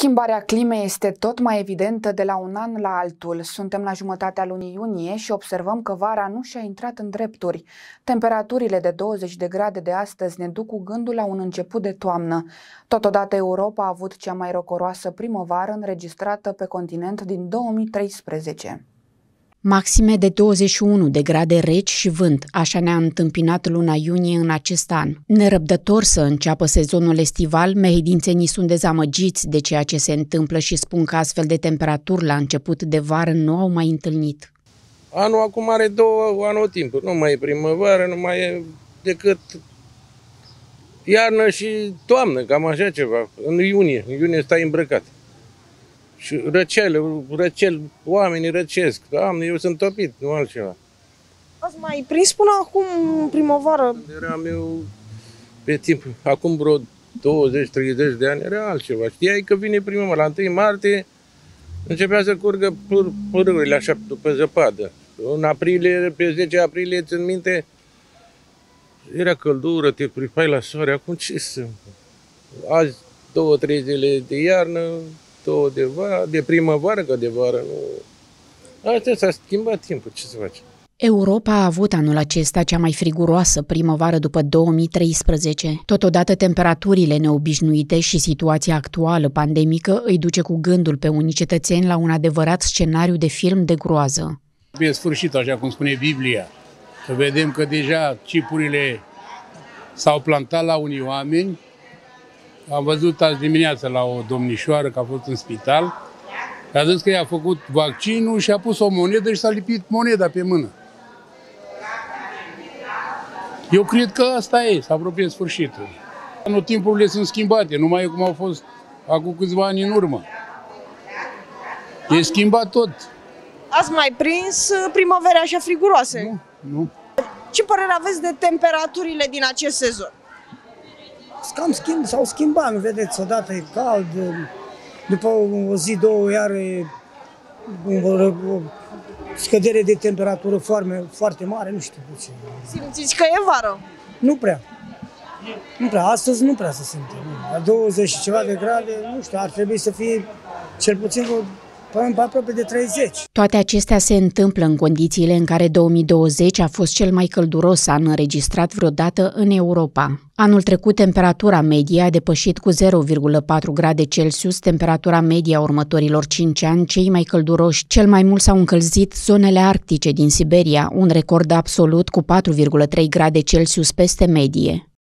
Schimbarea climei este tot mai evidentă de la un an la altul. Suntem la jumătatea lunii iunie și observăm că vara nu și-a intrat în drepturi. Temperaturile de 20 de grade de astăzi ne duc cu gândul la un început de toamnă. Totodată Europa a avut cea mai rocoroasă primăvară înregistrată pe continent din 2013. Maxime de 21 de grade reci și vânt, așa ne-a întâmpinat luna iunie în acest an. Nerăbdător să înceapă sezonul estival, mehedințenii sunt dezamăgiți de ceea ce se întâmplă și spun că astfel de temperaturi la început de vară nu au mai întâlnit. Anul acum are două anotimpuri, nu mai e primăvară, nu mai e decât iarnă și toamnă, cam așa ceva, în iunie, în iunie stai îmbrăcat. Și răcele, răcel, oamenii răcesc. Doamne, eu sunt topit, nu altceva. Ați mai prins până acum primăvară? Eram eu pe timp, acum vreo 20-30 de ani, era altceva. Știai că vine primăvară, la 1 martie începea să curgă pârâurile așa după zăpadă. În aprilie, pe 10 aprilie, țin minte, era căldură, te pripai la soare. Acum ce să... Azi, două, trei zile de iarnă, două de, vară, de primăvară, că de vară nu... Asta s-a schimbat timpul, ce să faci? Europa a avut anul acesta cea mai friguroasă primăvară după 2013. Totodată, temperaturile neobișnuite și situația actuală pandemică îi duce cu gândul pe unii cetățeni la un adevărat scenariu de film de groază. Pe sfârșit, așa cum spune Biblia, să vedem că deja cipurile s-au plantat la unii oameni am văzut azi dimineață la o domnișoară că a fost în spital, a zis că i-a făcut vaccinul și a pus o monedă și s-a lipit moneda pe mână. Eu cred că asta e, s-a apropiat sfârșitul. Nu timpurile sunt schimbate, nu mai e cum au fost acum câțiva ani în urmă. E schimbat tot. Ați mai prins uh, primăvera așa friguroase? Nu, nu. Ce părere aveți de temperaturile din acest sezon? Cam schimb, s-au schimbat, nu vedeți, odată e cald, după o zi, două, iar e o, o scădere de temperatură foarte, foarte mare, nu știu de ce. Simțiți că e vară? Nu prea. Nu prea, astăzi nu prea se simte. Nu. La 20 și ceva de grade, nu știu, ar trebui să fie cel puțin vreo până aproape de 30. Toate acestea se întâmplă în condițiile în care 2020 a fost cel mai călduros an înregistrat vreodată în Europa. Anul trecut, temperatura medie a depășit cu 0,4 grade Celsius temperatura medie a următorilor 5 ani, cei mai călduroși. Cel mai mult s-au încălzit zonele arctice din Siberia, un record absolut cu 4,3 grade Celsius peste medie.